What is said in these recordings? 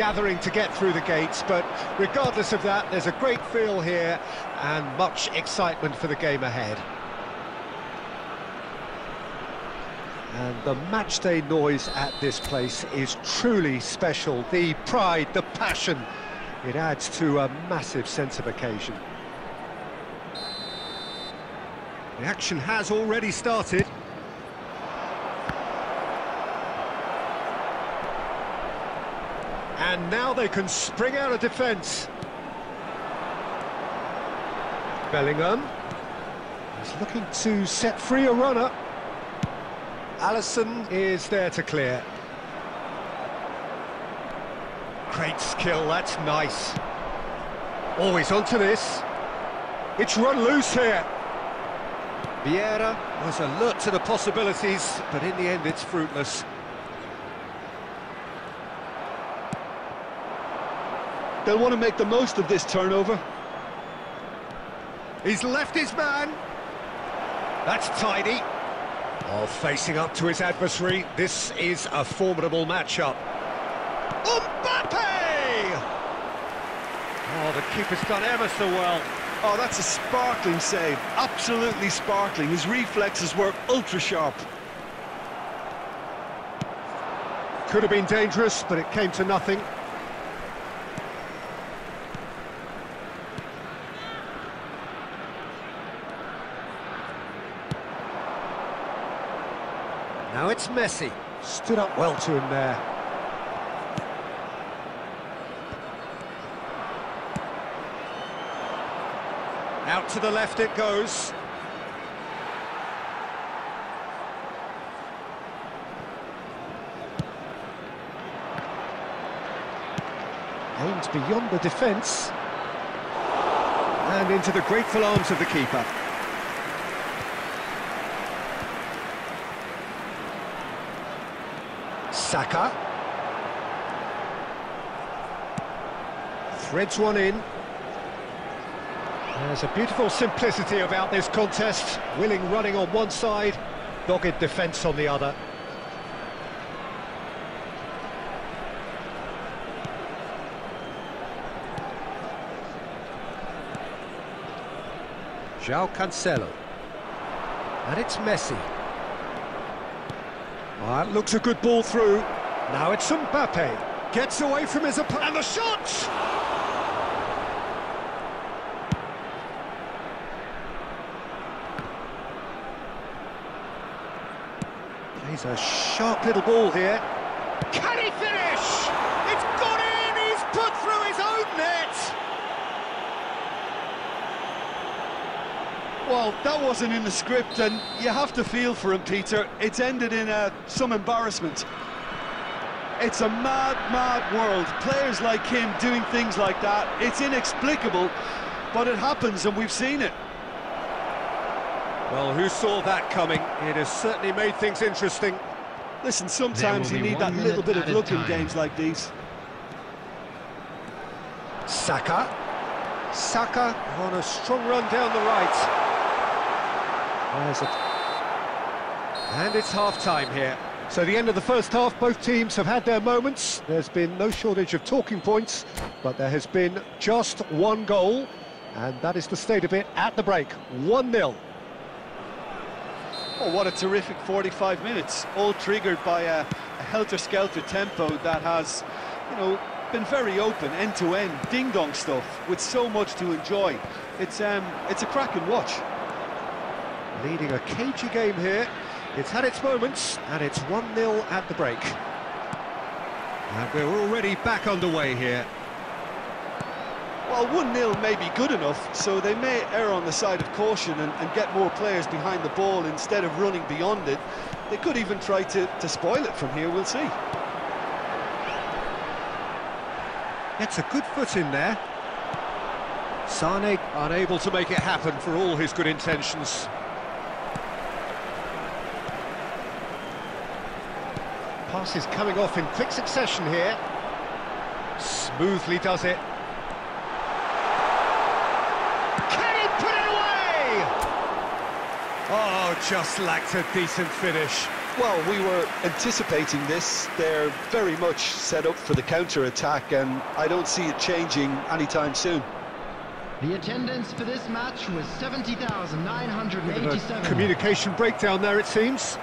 gathering to get through the gates, but regardless of that, there's a great feel here and much excitement for the game ahead. And the matchday noise at this place is truly special. The pride, the passion, it adds to a massive sense of occasion. The action has already started. And now they can spring out of defence. Bellingham is looking to set free a runner. Alisson is there to clear. Great skill, that's nice. Always onto this. It's run loose here. Vieira was alert to the possibilities, but in the end it's fruitless. They'll want to make the most of this turnover. He's left his man. That's tidy. Oh, facing up to his adversary, this is a formidable matchup. Mbappe! Oh, the keeper's done ever so well. Oh, that's a sparkling save. Absolutely sparkling. His reflexes were ultra-sharp. Could have been dangerous, but it came to nothing. Now it's Messi. Stood up well to him there. Out to the left it goes. Aimed beyond the defence. And into the grateful arms of the keeper. Saka. Threads one in. There's a beautiful simplicity about this contest. Willing running on one side, dogged defence on the other. João Cancelo. And it's Messi. That looks a good ball through. Now it's Mbappe. Gets away from his opponent. And the shot! Plays a sharp little ball here. Can he finish? It's gone in! He's put through his own net! Well, that wasn't in the script, and you have to feel for him, Peter. It's ended in uh, some embarrassment. It's a mad, mad world. Players like him doing things like that, it's inexplicable, but it happens, and we've seen it. Well, who saw that coming? It has certainly made things interesting. Listen, sometimes you need that little bit of luck in games like these. Saka. Saka on a strong run down the right. There's it. And it's half-time here. So the end of the first half, both teams have had their moments. There's been no shortage of talking points, but there has been just one goal, and that is the state of it at the break. 1-0. Oh, what a terrific 45 minutes, all triggered by a, a helter-skelter tempo that has, you know, been very open, end-to-end, ding-dong stuff, with so much to enjoy. It's, um, it's a cracking watch. Leading a cagey game here. It's had its moments, and it's 1-0 at the break. And we're already back underway here. Well, 1-0 may be good enough, so they may err on the side of caution and, and, get more players behind the ball instead of running beyond it. They could even try to, to spoil it from here, we'll see. Gets a good foot in there. Sane unable to make it happen for all his good intentions. Passes coming off in quick succession here. Smoothly does it. Can he put it away? Oh, just lacked a decent finish. Well, we were anticipating this. They're very much set up for the counter-attack, and I don't see it changing anytime soon. The attendance for this match was 70,987. Communication breakdown there, it seems.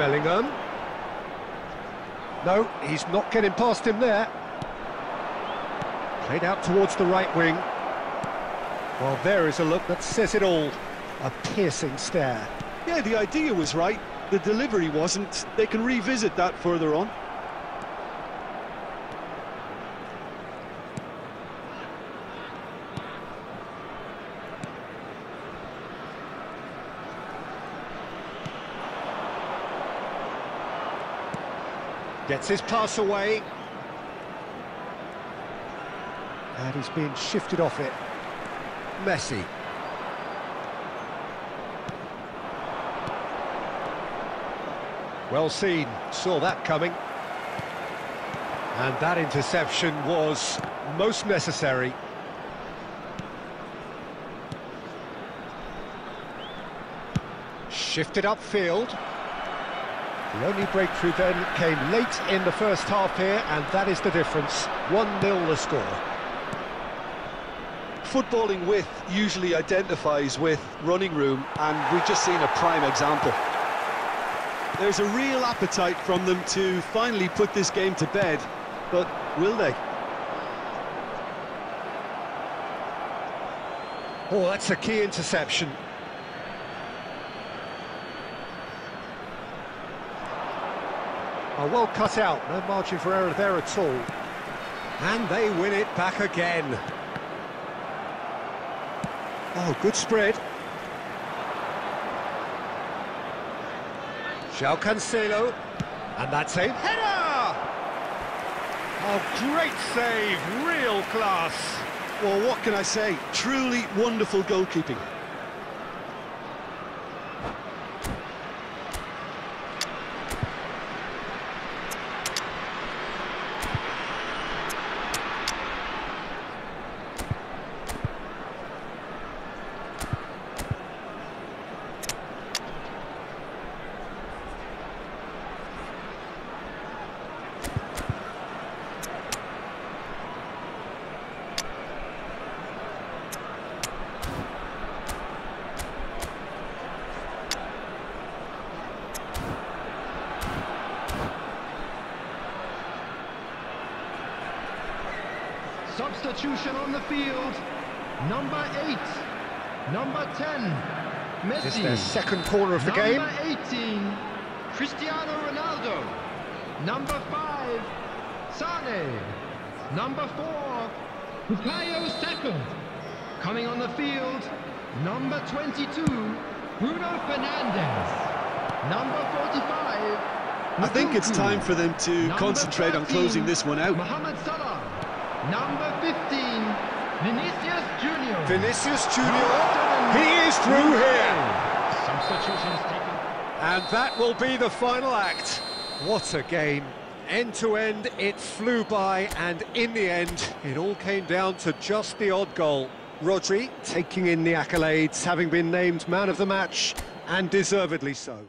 Bellingham. No, he's not getting past him there. Played out towards the right wing. Well, there is a look that says it all. A piercing stare. Yeah, the idea was right. The delivery wasn't. They can revisit that further on. Gets his pass away. And he's being shifted off it. Messi. Well seen, saw that coming. And that interception was most necessary. Shifted upfield. The only breakthrough then came late in the first half here, and that is the difference. 1-0 the score. Footballing width usually identifies with running room, and we've just seen a prime example. There's a real appetite from them to finally put this game to bed, but will they? Oh, that's a key interception. Oh, well cut out, no margin for error there at all. And they win it back again. Oh, good spread. João Cancelo. And that's a header! Oh, great save, real class. Well, what can I say? Truly wonderful goalkeeping. Substitution on the field. Number eight. Number 10. Messi. This is their second corner of the Number game. 18. Cristiano Ronaldo. Number 5. Sane. Number 4. Bukayo Saka. Coming on the field. Number 22. Bruno Fernandes. Number 45. I think it's time for them to Number concentrate on closing this one out. Mohamed Salah. Number 15, Vinicius Junior. Vinicius Junior, he is through here. Substitutions taken. And that will be the final act. What a game. End to end, it flew by, and in the end, it all came down to just the odd goal. Rodri taking in the accolades, having been named man of the match, and deservedly so.